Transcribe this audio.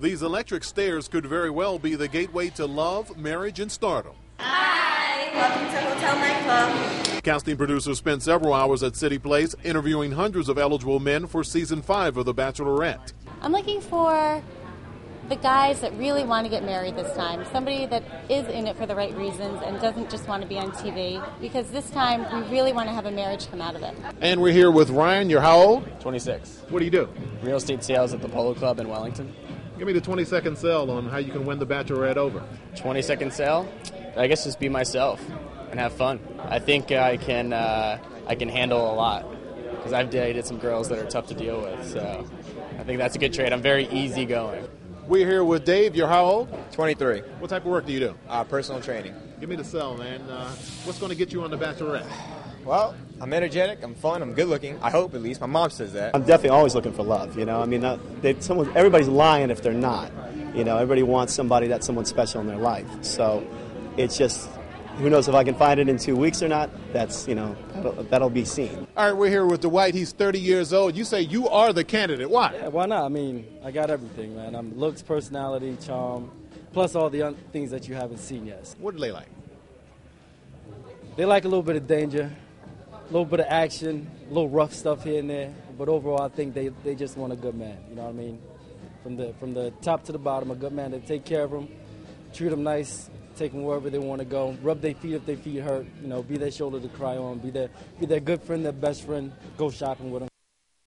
These electric stairs could very well be the gateway to love, marriage, and stardom. Hi, welcome to Hotel Nightclub. Casting producers spent several hours at City Place interviewing hundreds of eligible men for season five of The Bachelorette. I'm looking for the guys that really want to get married this time. Somebody that is in it for the right reasons and doesn't just want to be on TV. Because this time we really want to have a marriage come out of it. And we're here with Ryan. You're how old? 26. What do you do? Real estate sales at the Polo Club in Wellington. Give me the 20 second sell on how you can win The Bachelorette over. 20 second sell? I guess just be myself and have fun. I think I can uh, I can handle a lot because I've dated some girls that are tough to deal with. So I think that's a good trait. I'm very easygoing. We're here with Dave. You're how old? 23. What type of work do you do? Uh, personal training. Give me the sell, man. Uh, what's going to get you on The Bachelorette? Well, I'm energetic, I'm fun, I'm good looking. I hope at least. My mom says that. I'm definitely always looking for love. You know, I mean, uh, they, someone, everybody's lying if they're not. You know, everybody wants somebody that's someone special in their life. So it's just, who knows if I can find it in two weeks or not? That's you know, that'll, that'll be seen. All right, we're here with Dwight. He's 30 years old. You say you are the candidate. Why? Yeah, why not? I mean, I got everything, man. I'm looks, personality, charm, plus all the un- things that you haven't seen yet. What do they like? They like a little bit of danger, a little bit of action, a little rough stuff here and there. But overall, I think they, they just want a good man. You know what I mean? From the from the top to the bottom, a good man to take care of them, treat them nice, take them wherever they want to go, rub their feet if their feet hurt. You know, be their shoulder to cry on, be their be their good friend, their best friend. Go shopping with them.